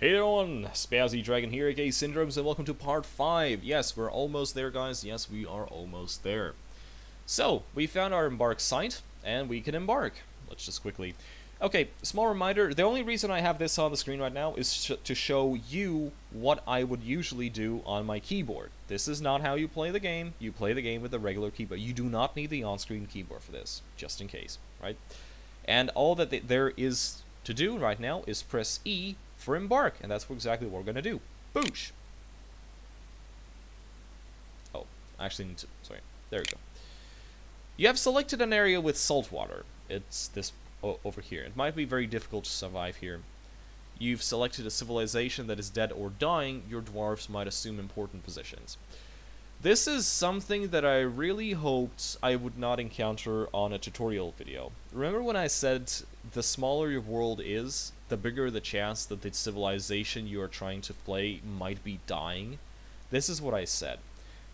Hey everyone, Spazzy Dragon here, aka Syndromes, and welcome to part 5. Yes, we're almost there, guys. Yes, we are almost there. So, we found our embark site, and we can embark. Let's just quickly... Okay, small reminder, the only reason I have this on the screen right now is to show you what I would usually do on my keyboard. This is not how you play the game. You play the game with the regular keyboard. You do not need the on-screen keyboard for this, just in case, right? And all that th there is to do right now is press E for embark, and that's exactly what we're going to do. Boosh! Oh, I actually need to, sorry, there we go. You have selected an area with salt water. It's this over here. It might be very difficult to survive here. You've selected a civilization that is dead or dying, your dwarves might assume important positions. This is something that I really hoped I would not encounter on a tutorial video. Remember when I said the smaller your world is, the bigger the chance that the civilization you are trying to play might be dying? This is what I said.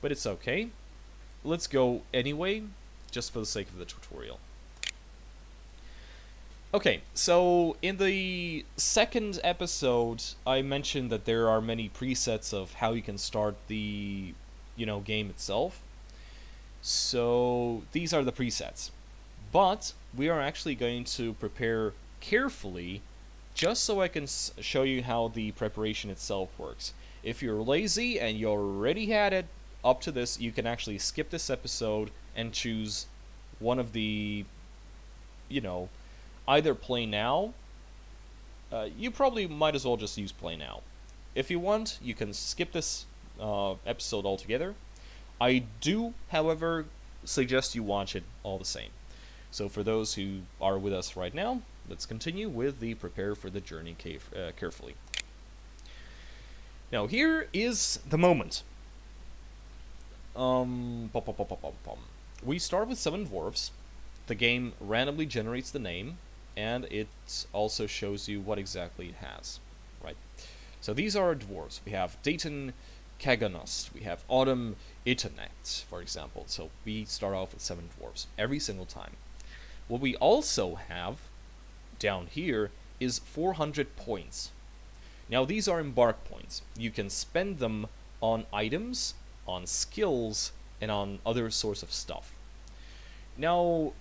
But it's okay. Let's go anyway, just for the sake of the tutorial. Okay, so in the second episode, I mentioned that there are many presets of how you can start the, you know, game itself. So these are the presets. But we are actually going to prepare carefully just so I can show you how the preparation itself works. If you're lazy and you already had it up to this, you can actually skip this episode and choose one of the, you know, either play now. Uh, you probably might as well just use play now. If you want, you can skip this uh, episode altogether. I do, however, suggest you watch it all the same. So for those who are with us right now, let's continue with the prepare for the journey uh, carefully. Now here is the moment. Um, bum, bum, bum, we start with seven dwarves. The game randomly generates the name, and it also shows you what exactly it has, right? So these are dwarves. We have Dayton Kaganost. We have Autumn Itanet, for example. So we start off with seven dwarves every single time. What we also have down here is 400 points. Now these are embark points. You can spend them on items, on skills, and on other sorts of stuff. Now,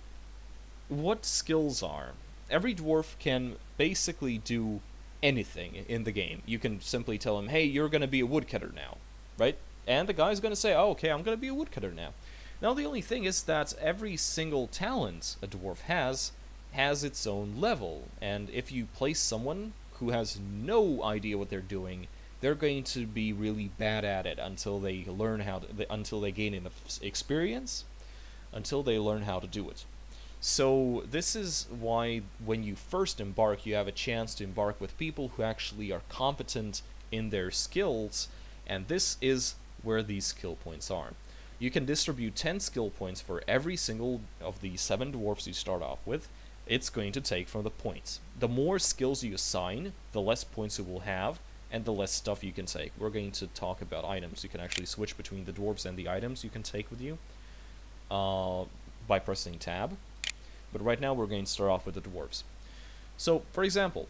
what skills are? Every dwarf can basically do anything in the game. You can simply tell him, hey, you're going to be a woodcutter now, right? And the guy's going to say, oh, okay, I'm going to be a woodcutter now. Now, the only thing is that every single talent a dwarf has has its own level, and if you place someone who has no idea what they're doing, they're going to be really bad at it until they learn how to, until they gain enough experience, until they learn how to do it. So this is why when you first embark, you have a chance to embark with people who actually are competent in their skills, and this is where these skill points are. You can distribute 10 skill points for every single of the 7 dwarfs you start off with. It's going to take from the points. The more skills you assign, the less points you will have, and the less stuff you can take. We're going to talk about items. You can actually switch between the dwarves and the items you can take with you uh, by pressing tab. But right now we're going to start off with the dwarves. So, for example,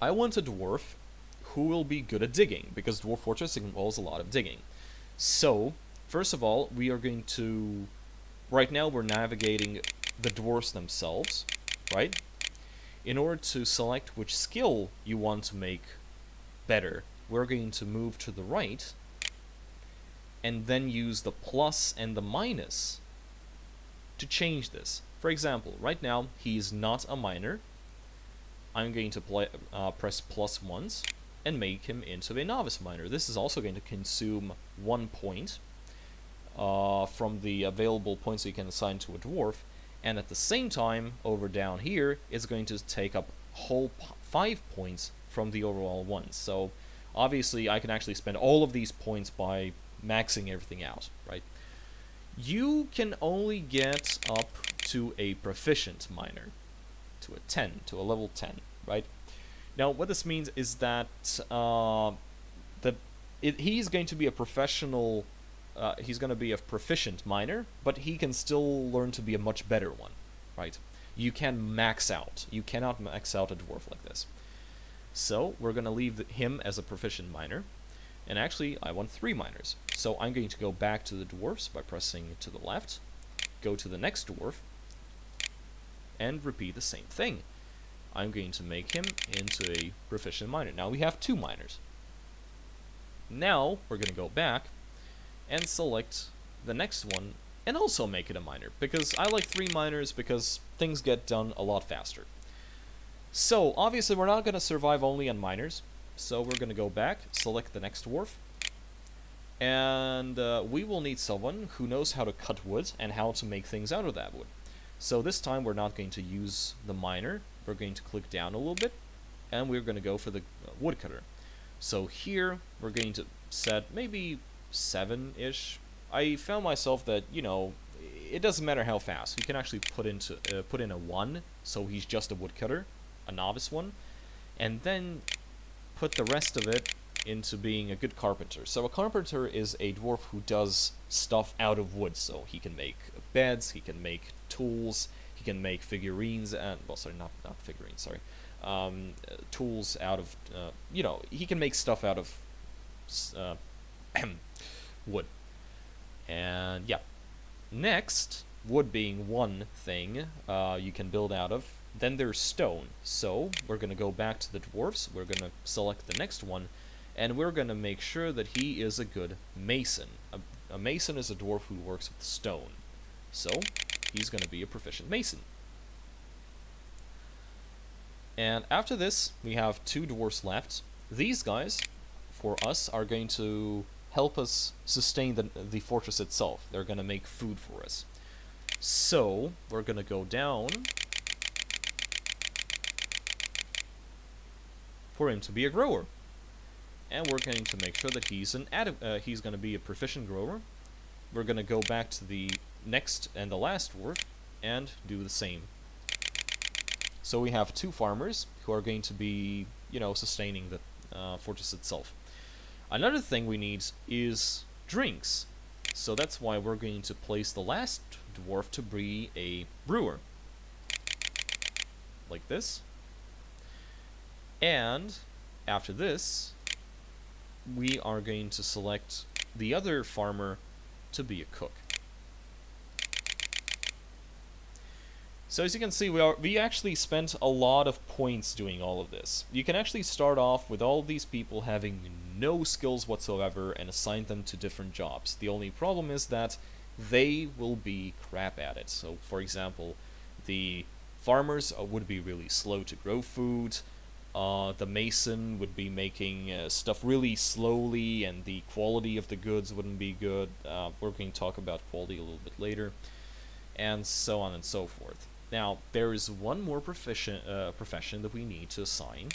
I want a dwarf who will be good at digging, because Dwarf Fortress involves a lot of digging. So, First of all, we are going to, right now we're navigating the dwarves themselves, right? In order to select which skill you want to make better, we're going to move to the right and then use the plus and the minus to change this. For example, right now he's not a miner. I'm going to play, uh, press plus once and make him into a novice miner. This is also going to consume one point uh, from the available points you can assign to a dwarf, and at the same time, over down here, it's going to take up whole five points from the overall ones. So obviously I can actually spend all of these points by maxing everything out, right? You can only get up to a proficient miner, to a 10, to a level 10, right? Now what this means is that uh, the, it, he's going to be a professional uh, he's going to be a proficient miner, but he can still learn to be a much better one, right? You can max out. You cannot max out a dwarf like this. So we're going to leave him as a proficient miner. And actually, I want three miners. So I'm going to go back to the dwarfs by pressing to the left, go to the next dwarf, and repeat the same thing. I'm going to make him into a proficient miner. Now we have two miners. Now we're going to go back and select the next one and also make it a miner because I like three miners because things get done a lot faster. So obviously we're not going to survive only on miners so we're going to go back, select the next dwarf and uh, we will need someone who knows how to cut wood and how to make things out of that wood. So this time we're not going to use the miner, we're going to click down a little bit and we're going to go for the uh, woodcutter. So here we're going to set maybe 7-ish. I found myself that, you know, it doesn't matter how fast. You can actually put into uh, put in a 1, so he's just a woodcutter, a novice one, and then put the rest of it into being a good carpenter. So a carpenter is a dwarf who does stuff out of wood. So he can make beds, he can make tools, he can make figurines, and well, sorry, not not figurines, sorry, um, tools out of uh, you know he can make stuff out of uh, wood. And yeah, next wood being one thing uh, you can build out of. Then there's stone. So we're gonna go back to the dwarfs. We're gonna select the next one and we're going to make sure that he is a good mason. A, a mason is a dwarf who works with stone, so he's going to be a proficient mason. And after this, we have two dwarfs left. These guys, for us, are going to help us sustain the, the fortress itself. They're going to make food for us. So, we're going to go down for him to be a grower and we're going to make sure that he's an uh, he's going to be a proficient grower. We're going to go back to the next and the last dwarf and do the same. So we have two farmers who are going to be, you know, sustaining the uh, fortress itself. Another thing we need is drinks. So that's why we're going to place the last dwarf to be a brewer. Like this. And after this, we are going to select the other farmer to be a cook. So as you can see, we, are, we actually spent a lot of points doing all of this. You can actually start off with all these people having no skills whatsoever and assign them to different jobs. The only problem is that they will be crap at it. So for example, the farmers uh, would be really slow to grow food, uh, the mason would be making uh, stuff really slowly, and the quality of the goods wouldn't be good. Uh, we're going to talk about quality a little bit later, and so on and so forth. Now, there is one more profession, uh, profession that we need to assign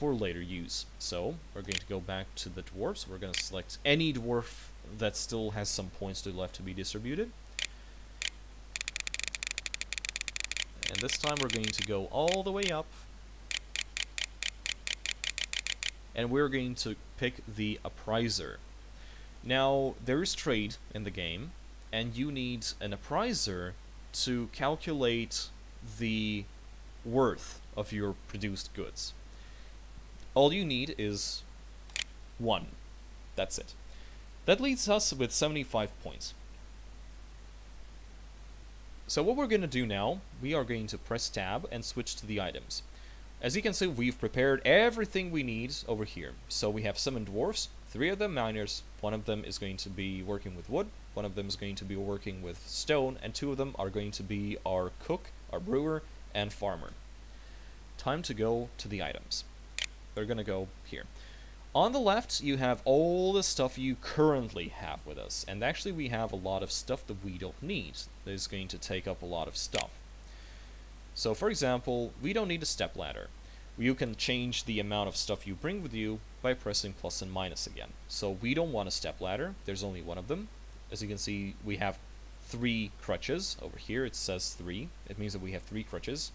for later use. So, we're going to go back to the dwarfs. We're going to select any dwarf that still has some points to left to be distributed. And this time we're going to go all the way up and we're going to pick the appraiser. Now, there is trade in the game, and you need an appraiser to calculate the worth of your produced goods. All you need is one. That's it. That leaves us with 75 points. So what we're going to do now, we are going to press tab and switch to the items. As you can see, we've prepared everything we need over here. So we have seven dwarfs, three of them miners, one of them is going to be working with wood, one of them is going to be working with stone, and two of them are going to be our cook, our brewer, and farmer. Time to go to the items. They're going to go here. On the left, you have all the stuff you currently have with us, and actually we have a lot of stuff that we don't need. That is going to take up a lot of stuff. So for example, we don't need a step ladder. You can change the amount of stuff you bring with you by pressing plus and minus again. So we don't want a step ladder, there's only one of them. As you can see, we have three crutches. Over here it says three. It means that we have three crutches.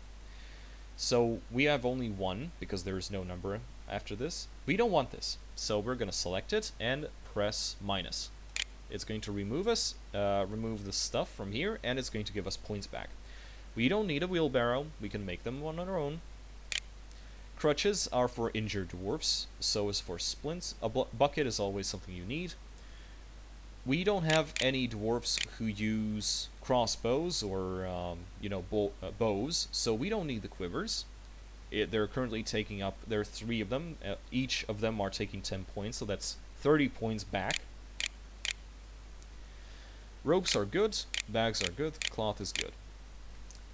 So we have only one because there is no number after this. We don't want this. So we're going to select it and press minus. It's going to remove us, uh, remove the stuff from here, and it's going to give us points back. We don't need a wheelbarrow. We can make them one on our own. Crutches are for injured dwarfs, so is for splints. A bu bucket is always something you need. We don't have any dwarfs who use crossbows or, um, you know, uh, bows, so we don't need the quivers. It, they're currently taking up, there are three of them. Uh, each of them are taking 10 points, so that's 30 points back. Ropes are good, bags are good, cloth is good.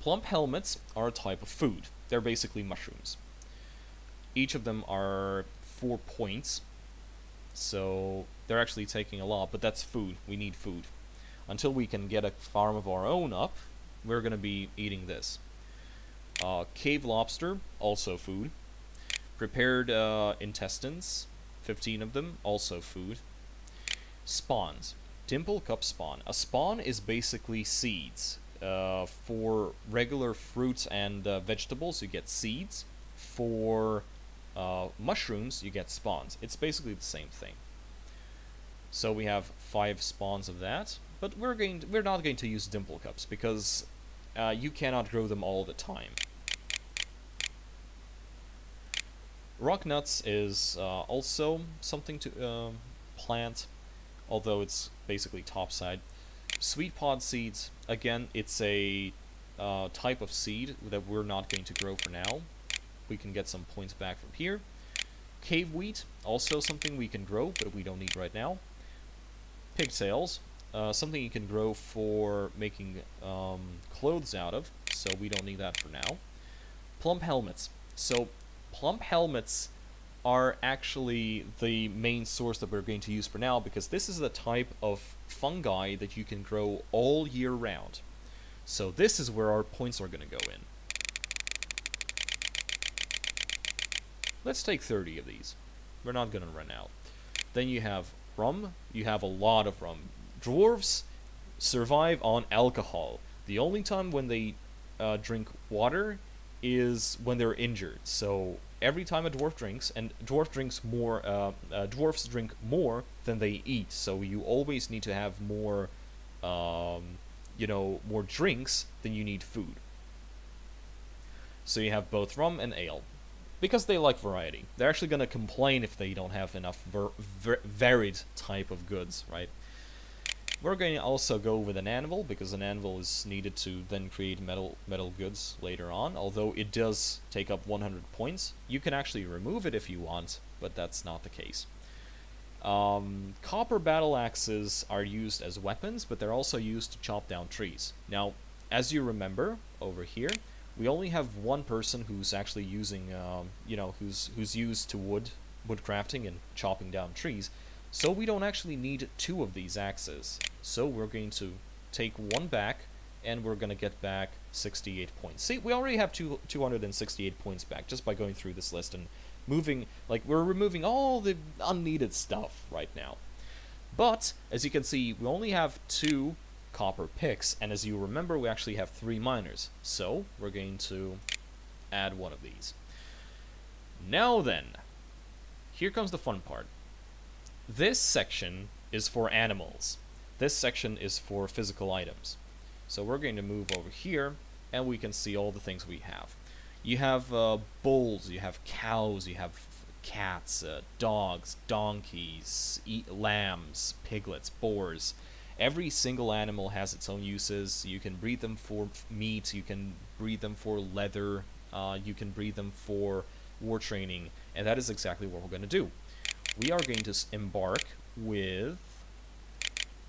Plump helmets are a type of food. They're basically mushrooms. Each of them are 4 points, so they're actually taking a lot, but that's food. We need food. Until we can get a farm of our own up, we're going to be eating this. Uh, cave lobster, also food. Prepared uh, intestines, 15 of them, also food. Spawns. Dimple cup spawn. A spawn is basically seeds. Uh, for regular fruits and uh, vegetables, you get seeds. For uh, mushrooms, you get spawns. It's basically the same thing. So we have five spawns of that, but we're going to, we're not going to use dimple cups because uh, you cannot grow them all the time. Rock nuts is uh, also something to uh, plant, although it's basically topside. Sweet pod seeds, again, it's a uh, type of seed that we're not going to grow for now. We can get some points back from here. Cave wheat, also something we can grow, but we don't need right now. Pigtails, uh, something you can grow for making um, clothes out of, so we don't need that for now. Plump helmets. So plump helmets are actually the main source that we're going to use for now because this is the type of fungi that you can grow all year round. So this is where our points are going to go in. Let's take 30 of these. We're not going to run out. Then you have rum. You have a lot of rum. Dwarves survive on alcohol. The only time when they uh, drink water is when they're injured. So every time a dwarf drinks, and dwarf drinks more, uh, uh, dwarfs drink more than they eat. So you always need to have more, um, you know, more drinks than you need food. So you have both rum and ale. Because they like variety. They're actually going to complain if they don't have enough varied type of goods, right? We're going to also go with an anvil, because an anvil is needed to then create metal metal goods later on, although it does take up 100 points. You can actually remove it if you want, but that's not the case. Um, copper battle axes are used as weapons, but they're also used to chop down trees. Now, as you remember, over here, we only have one person who's actually using, um, you know, who's who's used to wood, wood crafting and chopping down trees. So we don't actually need two of these axes. So we're going to take one back, and we're going to get back 68 points. See, we already have two, 268 points back just by going through this list and moving, like, we're removing all the unneeded stuff right now. But, as you can see, we only have two copper picks, and as you remember, we actually have three miners. So, we're going to add one of these. Now then, here comes the fun part. This section is for animals. This section is for physical items. So we're going to move over here, and we can see all the things we have. You have uh, bulls, you have cows, you have cats, uh, dogs, donkeys, lambs, piglets, boars. Every single animal has its own uses. You can breed them for meat, you can breed them for leather, uh, you can breed them for war training, and that is exactly what we're going to do we are going to embark with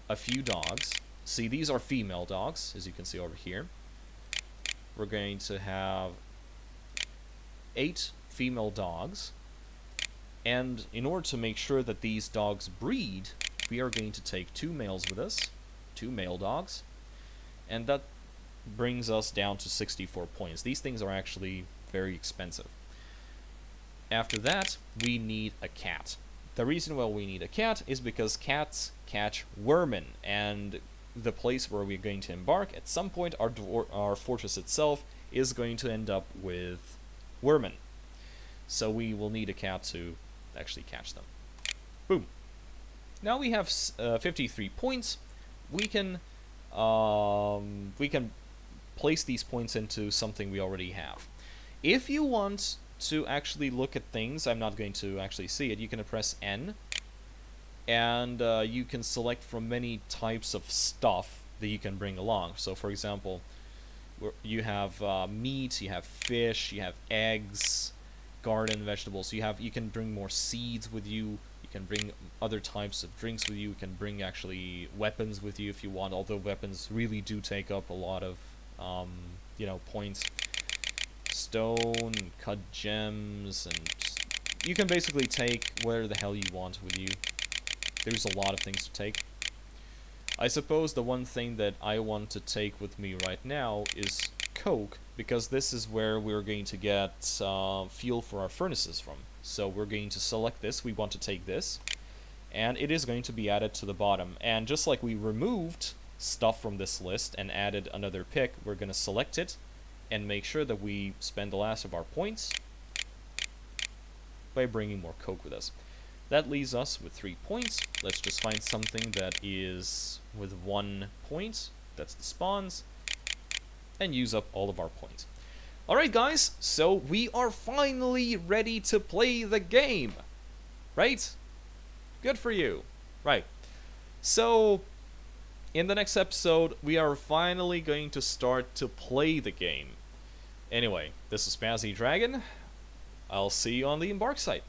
a few dogs. See, these are female dogs, as you can see over here. We're going to have eight female dogs. And in order to make sure that these dogs breed, we are going to take two males with us, two male dogs, and that brings us down to 64 points. These things are actually very expensive. After that, we need a cat. The reason why we need a cat is because cats catch vermin, and the place where we're going to embark, at some point our, our fortress itself is going to end up with vermin. So we will need a cat to actually catch them. Boom. Now we have uh, 53 points. We can um, we can place these points into something we already have. If you want to actually look at things, I'm not going to actually see it. You can press N, and uh, you can select from many types of stuff that you can bring along. So, for example, you have uh, meat, you have fish, you have eggs, garden vegetables. You have you can bring more seeds with. You can bring other types of drinks with you. You can bring actually weapons with you if you want. Although weapons really do take up a lot of um, you know points. Stone, cut gems, and you can basically take where the hell you want with you. There's a lot of things to take. I suppose the one thing that I want to take with me right now is coke, because this is where we're going to get uh, fuel for our furnaces from. So we're going to select this, we want to take this, and it is going to be added to the bottom. And just like we removed stuff from this list and added another pick, we're going to select it and make sure that we spend the last of our points by bringing more coke with us. That leaves us with three points. Let's just find something that is with one point. That's the spawns. And use up all of our points. Alright guys, so we are finally ready to play the game. Right? Good for you. Right. So, in the next episode, we are finally going to start to play the game. Anyway, this is Spazzy Dragon. I'll see you on the Embark site.